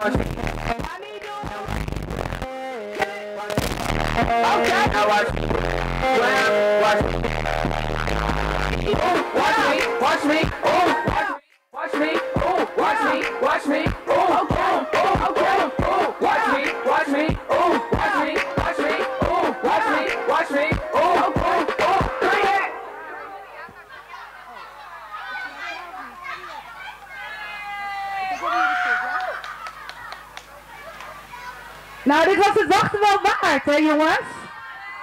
Watch me. Watch me. Nou, dit was het wachten wel waard, hè jongens?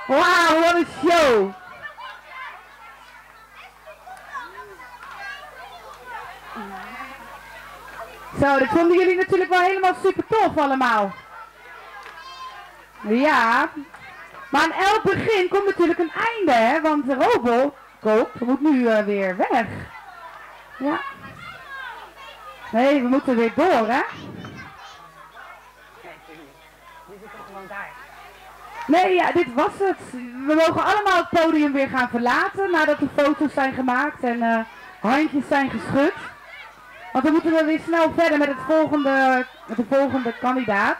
Wauw, wat een show! Zo, dit vonden jullie natuurlijk wel helemaal super tof allemaal. Ja. Maar aan elk begin komt natuurlijk een einde, hè? Want de Robocop moet nu eh, weer weg. Ja. Nee, we moeten weer door, hè? Nee, ja, dit was het. We mogen allemaal het podium weer gaan verlaten nadat de foto's zijn gemaakt en eh, handjes zijn geschud. Want dan moeten we weer snel verder met, het volgende, met de volgende kandidaat.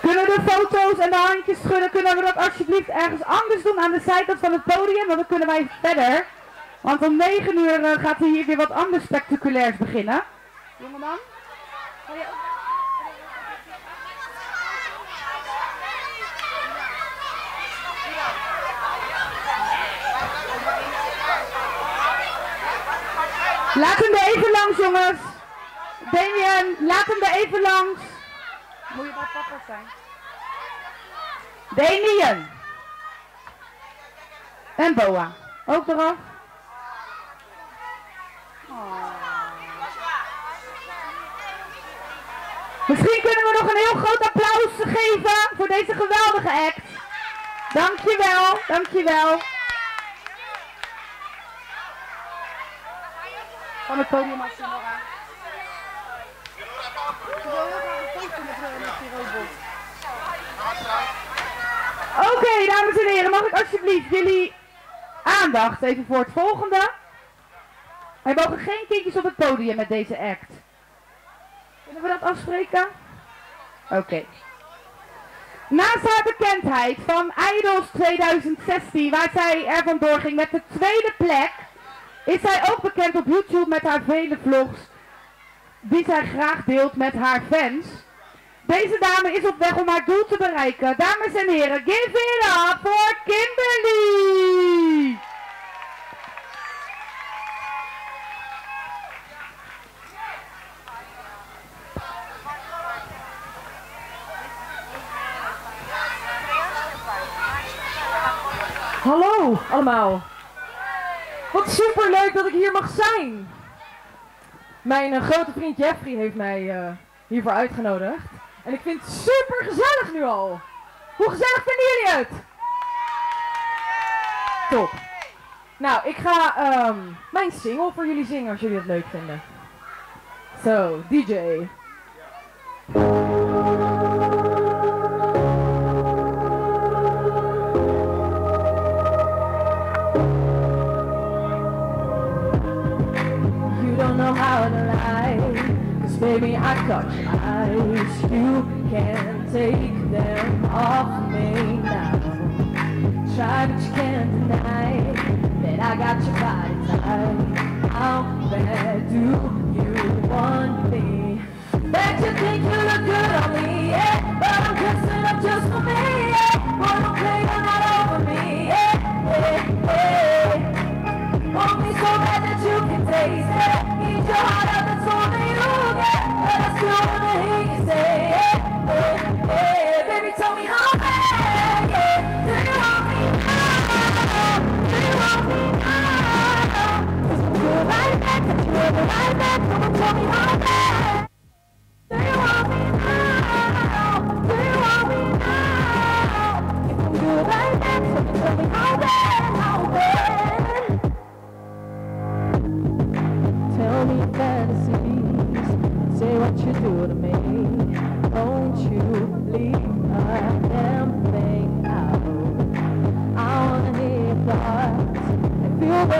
Kunnen de foto's en de handjes schudden, kunnen we dat alsjeblieft ergens anders doen aan de zijkant van het podium, want dan kunnen wij verder. Want om 9 uur eh, gaat er hier weer wat anders spectaculairs beginnen. Jongeman? Ga je ook- Laat hem er even langs, jongens. Damien, laat hem er even langs. Moet je bij papa zijn? Damien. En Boa. Ook eraf. Misschien kunnen we nog een heel groot applaus geven voor deze geweldige act. Dankjewel, dankjewel. Van het podium robot. Oké, dames en heren, mag ik alsjeblieft jullie aandacht even voor het volgende? Wij mogen geen kindjes op het podium met deze act. We dat afspreken? Oké. Naast haar bekendheid van Idols 2016, waar zij er vandoor ging met de tweede plek, is zij ook bekend op YouTube met haar vele vlogs, die zij graag deelt met haar fans. Deze dame is op weg om haar doel te bereiken. Dames en heren, give it up voor Kimberly! Hallo allemaal. Wat super leuk dat ik hier mag zijn. Mijn eh, grote vriend Jeffrey heeft mij eh, hiervoor uitgenodigd. En ik vind het super gezellig nu al. Hoe gezellig vinden jullie het? Top. Nou, ik ga ehm, mijn single voor jullie zingen als jullie het leuk vinden. Zo, DJ. Your eyes. You can't take them off me now. Try, but you can't deny that I got your body tight. How bad do you want me? Bet you think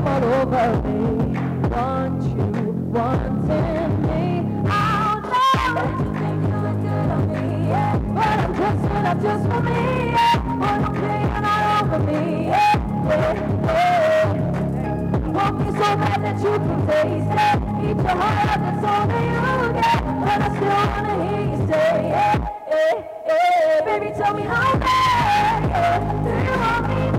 all over me. want you wanting me. I'll never think you look good on me. But I'm just for me, me. Want so that you your heart that you. But I still wanna hear you say, yeah, yeah, yeah. Baby, tell me how bad, yeah. Do you want me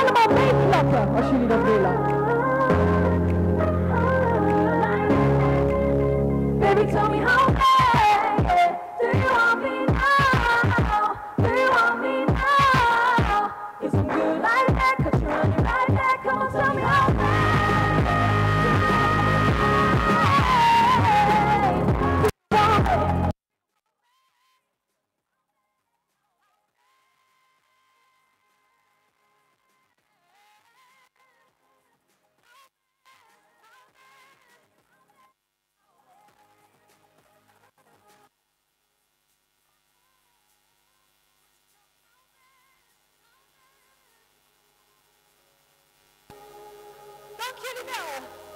allemaal meeklappen als jullie dat willen? Baby, tell me Dank jullie wel.